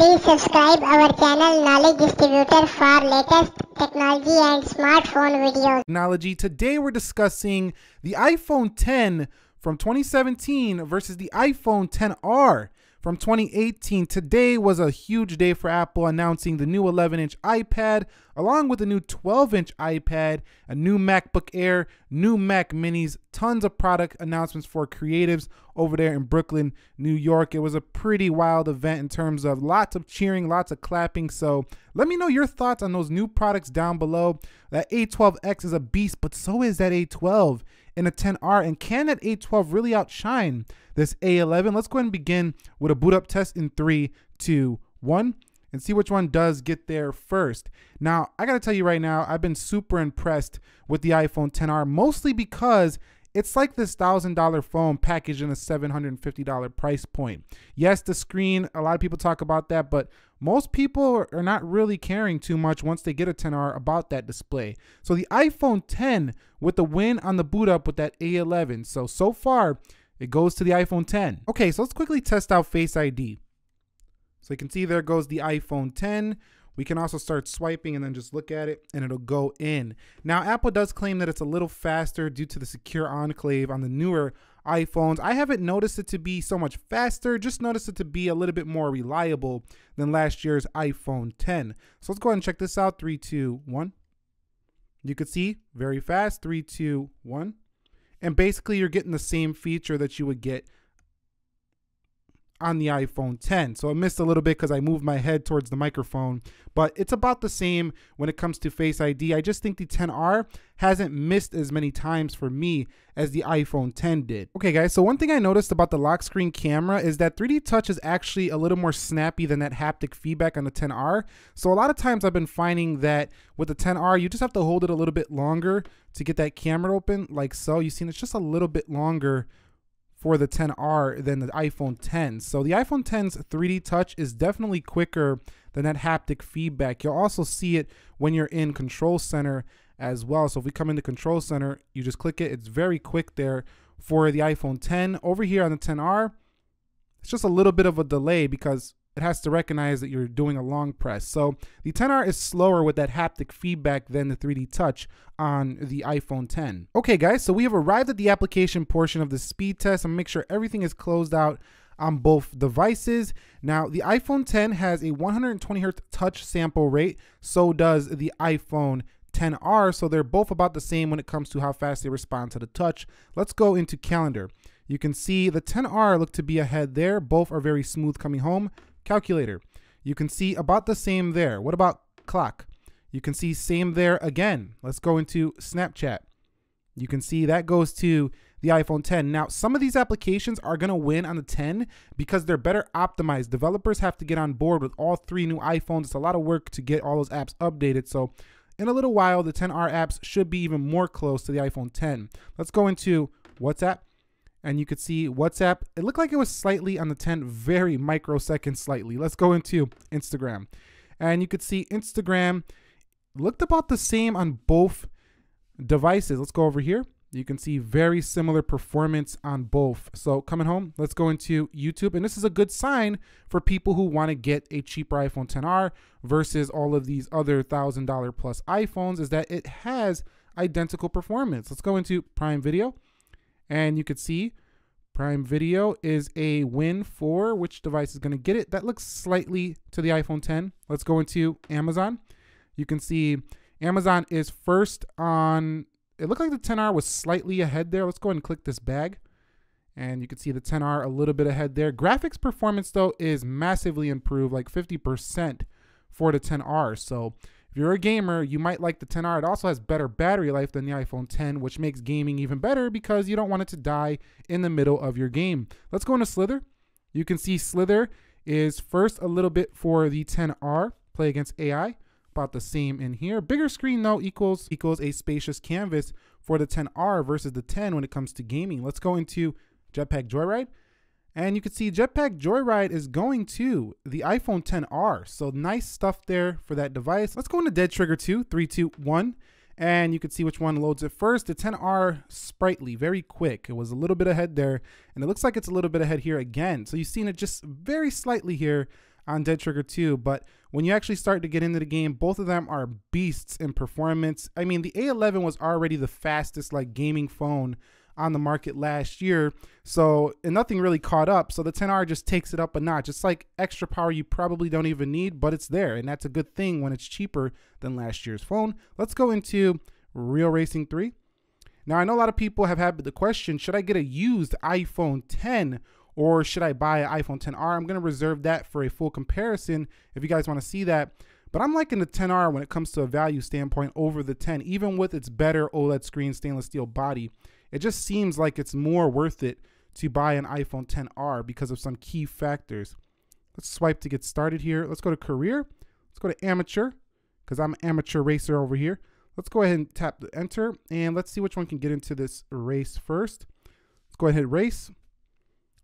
Please subscribe our channel Knowledge Distributor for latest technology and smartphone videos. Technology. Today we're discussing the iPhone 10 from 2017 versus the iPhone 10R from 2018. Today was a huge day for Apple announcing the new 11 inch iPad, along with a new 12 inch iPad, a new MacBook Air, new Mac Minis, tons of product announcements for creatives over there in Brooklyn, New York. It was a pretty wild event in terms of lots of cheering, lots of clapping. So let me know your thoughts on those new products down below. That A12X is a beast, but so is that A12 in a 10R. And can that A12 really outshine this A11? Let's go ahead and begin with a boot up test in three, two, one, and see which one does get there first. Now, I gotta tell you right now, I've been super impressed with the iPhone 10R, mostly because it's like this $1,000 phone packaged in a $750 price point. Yes, the screen, a lot of people talk about that, but most people are not really caring too much once they get a 10R about that display. So the iPhone 10 with the win on the boot up with that A11. So, so far, it goes to the iPhone 10. Okay, so let's quickly test out Face ID. So you can see there goes the iPhone 10. We can also start swiping and then just look at it and it'll go in. Now, Apple does claim that it's a little faster due to the secure enclave on the newer iPhones. I haven't noticed it to be so much faster, just noticed it to be a little bit more reliable than last year's iPhone 10. So let's go ahead and check this out. Three, two, one. You can see very fast. Three, two, one. And basically, you're getting the same feature that you would get on the iPhone 10. So I missed a little bit because I moved my head towards the microphone, but it's about the same when it comes to Face ID. I just think the 10R hasn't missed as many times for me as the iPhone 10 did. Okay guys, so one thing I noticed about the lock screen camera is that 3D Touch is actually a little more snappy than that haptic feedback on the 10R. So a lot of times I've been finding that with the 10R, you just have to hold it a little bit longer to get that camera open like so. You've seen it's just a little bit longer for the 10R than the iPhone 10. So the iPhone 10's 3D touch is definitely quicker than that haptic feedback. You'll also see it when you're in control center as well. So if we come into control center, you just click it. It's very quick there for the iPhone 10. Over here on the 10R, it's just a little bit of a delay because it has to recognize that you're doing a long press. So the 10R is slower with that haptic feedback than the 3D Touch on the iPhone 10. Okay guys, so we have arrived at the application portion of the speed test. I'm make sure everything is closed out on both devices. Now, the iPhone 10 has a 120 hertz touch sample rate, so does the iPhone 10R, so they're both about the same when it comes to how fast they respond to the touch. Let's go into calendar. You can see the 10R look to be ahead there. Both are very smooth coming home. Calculator. You can see about the same there. What about clock? You can see same there again. Let's go into Snapchat. You can see that goes to the iPhone 10. Now, some of these applications are going to win on the 10 because they're better optimized. Developers have to get on board with all three new iPhones. It's a lot of work to get all those apps updated. So, in a little while, the 10R apps should be even more close to the iPhone 10. Let's go into WhatsApp and you could see WhatsApp. It looked like it was slightly on the 10, very microsecond slightly. Let's go into Instagram. And you could see Instagram looked about the same on both devices. Let's go over here. You can see very similar performance on both. So coming home, let's go into YouTube. And this is a good sign for people who want to get a cheaper iPhone 10R versus all of these other $1,000 plus iPhones is that it has identical performance. Let's go into Prime Video. And you could see Prime Video is a win for which device is going to get it. That looks slightly to the iPhone 10. Let's go into Amazon. You can see Amazon is first on, it looked like the 10R was slightly ahead there. Let's go ahead and click this bag. And you can see the 10R a little bit ahead there. Graphics performance though is massively improved, like 50% for the 10R. So if you're a gamer, you might like the 10R. It also has better battery life than the iPhone 10, which makes gaming even better because you don't want it to die in the middle of your game. Let's go into Slither. You can see Slither is first a little bit for the 10R, play against AI, about the same in here. Bigger screen though equals equals a spacious canvas for the 10R versus the 10 when it comes to gaming. Let's go into Jetpack Joyride. And you can see Jetpack Joyride is going to the iPhone 10R. So nice stuff there for that device. Let's go into Dead Trigger 2, 3, 2, 1. And you can see which one loads it first. The 10R sprightly, very quick. It was a little bit ahead there. And it looks like it's a little bit ahead here again. So you've seen it just very slightly here on Dead Trigger 2, but when you actually start to get into the game, both of them are beasts in performance. I mean, the A11 was already the fastest like gaming phone on the market last year. So, and nothing really caught up. So the 10R just takes it up a notch. It's like extra power you probably don't even need, but it's there. And that's a good thing when it's cheaper than last year's phone. Let's go into Real Racing 3. Now, I know a lot of people have had the question should I get a used iPhone 10 or should I buy an iPhone 10R? I'm going to reserve that for a full comparison if you guys want to see that. But I'm liking the 10R when it comes to a value standpoint over the 10, even with its better OLED screen stainless steel body. It just seems like it's more worth it to buy an iPhone 10R because of some key factors. Let's swipe to get started here. Let's go to career. Let's go to amateur because I'm an amateur racer over here. Let's go ahead and tap the enter and let's see which one can get into this race first. Let's go ahead and hit race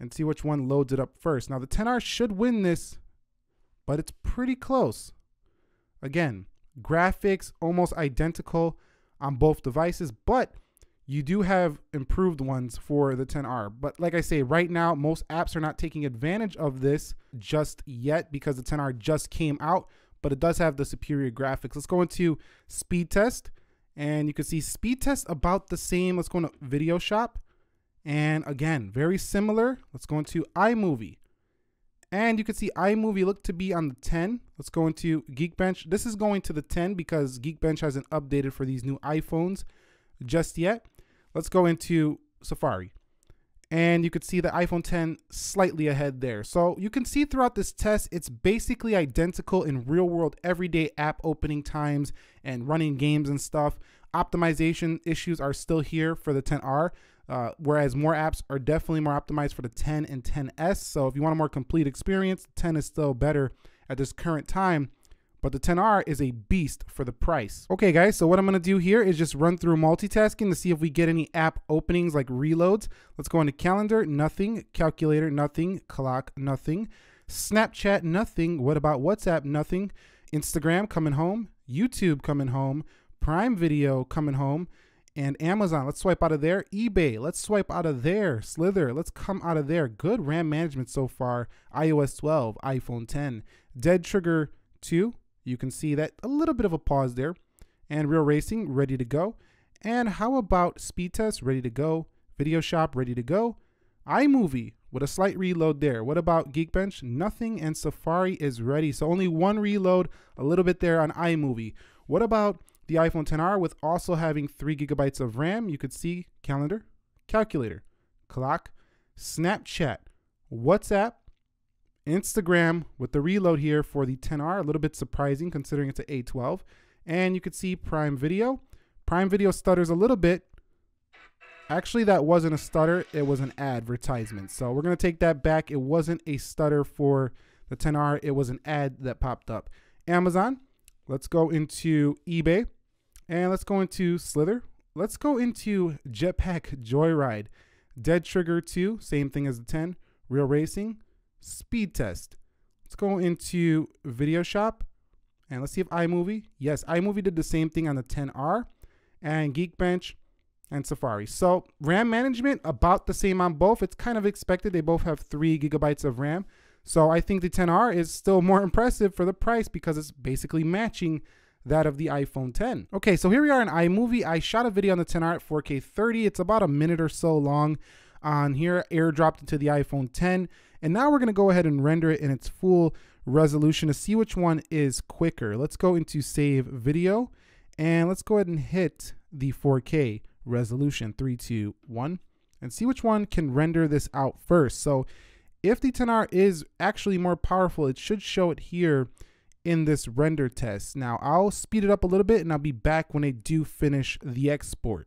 and see which one loads it up first. Now the 10R should win this, but it's pretty close. Again, graphics almost identical on both devices, but you do have improved ones for the 10R. But like I say, right now, most apps are not taking advantage of this just yet because the 10R just came out, but it does have the superior graphics. Let's go into speed test and you can see speed test about the same. Let's go into video shop. And again, very similar. Let's go into iMovie. And you can see iMovie look to be on the 10. Let's go into Geekbench. This is going to the 10 because Geekbench hasn't updated for these new iPhones just yet. Let's go into Safari. And you could see the iPhone 10 slightly ahead there. So you can see throughout this test, it's basically identical in real world everyday app opening times and running games and stuff. Optimization issues are still here for the 10R, uh, whereas more apps are definitely more optimized for the 10 and 10S. So if you want a more complete experience, 10 is still better at this current time but the 10R is a beast for the price. Okay guys, so what I'm gonna do here is just run through multitasking to see if we get any app openings like reloads. Let's go into calendar, nothing, calculator, nothing, clock, nothing, Snapchat, nothing. What about WhatsApp, nothing, Instagram coming home, YouTube coming home, Prime Video coming home, and Amazon. Let's swipe out of there. eBay. Let's swipe out of there. Slither. Let's come out of there. Good RAM management so far. iOS 12, iPhone 10. Dead Trigger 2 you can see that a little bit of a pause there. And Real Racing, ready to go. And how about Speed Test, ready to go. Video Shop, ready to go. iMovie, with a slight reload there. What about Geekbench? Nothing, and Safari is ready. So only one reload, a little bit there on iMovie. What about the iPhone 10R with also having 3 gigabytes of RAM? You could see calendar, calculator, clock, Snapchat, WhatsApp, Instagram with the reload here for the 10R, a little bit surprising considering it's an A12. And you could see Prime Video. Prime Video stutters a little bit. Actually, that wasn't a stutter, it was an advertisement. So we're gonna take that back. It wasn't a stutter for the 10R, it was an ad that popped up. Amazon, let's go into eBay, and let's go into Slither. Let's go into Jetpack Joyride. Dead Trigger 2, same thing as the 10. Real Racing, speed test. Let's go into Video Shop and let's see if iMovie. Yes, iMovie did the same thing on the 10R and Geekbench and Safari. So RAM management about the same on both. It's kind of expected. They both have three gigabytes of RAM. So I think the 10R is still more impressive for the price because it's basically matching that of the iPhone 10. Okay, so here we are in iMovie. I shot a video on the 10R at 4K 30. It's about a minute or so long on here, airdropped into the iPhone 10. And now we're gonna go ahead and render it in its full resolution to see which one is quicker. Let's go into save video and let's go ahead and hit the 4K resolution, three, two, one, and see which one can render this out first. So if the 10R is actually more powerful, it should show it here in this render test. Now I'll speed it up a little bit and I'll be back when I do finish the export.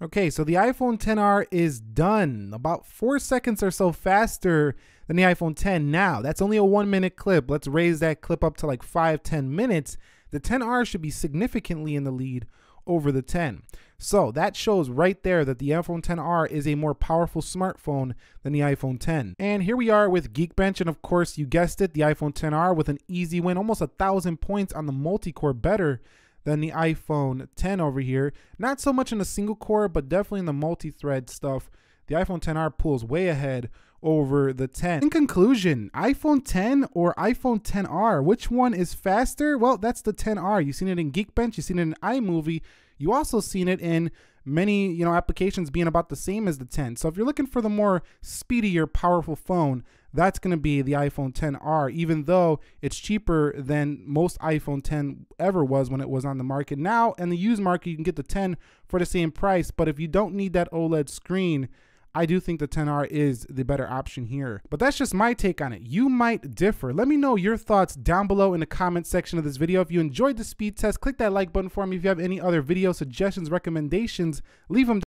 Okay, so the iPhone 10R is done. About four seconds or so faster than the iPhone 10 now. That's only a one minute clip. Let's raise that clip up to like five, 10 minutes. The 10R should be significantly in the lead over the 10. So that shows right there that the iPhone 10R is a more powerful smartphone than the iPhone 10. And here we are with Geekbench, and of course, you guessed it, the iPhone 10R with an easy win, almost a thousand points on the multi-core better than the iPhone 10 over here. Not so much in the single core, but definitely in the multi-thread stuff. The iPhone 10R pulls way ahead over the 10. In conclusion, iPhone 10 or iPhone 10R, which one is faster? Well, that's the 10R. You've seen it in Geekbench, you've seen it in iMovie, you also seen it in many, you know, applications being about the same as the 10. So if you're looking for the more speedier, powerful phone, that's going to be the iPhone 10R, even though it's cheaper than most iPhone 10 ever was when it was on the market. Now, in the used market, you can get the 10 for the same price, but if you don't need that OLED screen, I do think the 10R is the better option here. But that's just my take on it. You might differ. Let me know your thoughts down below in the comment section of this video. If you enjoyed the speed test, click that like button for me. If you have any other video suggestions, recommendations, leave them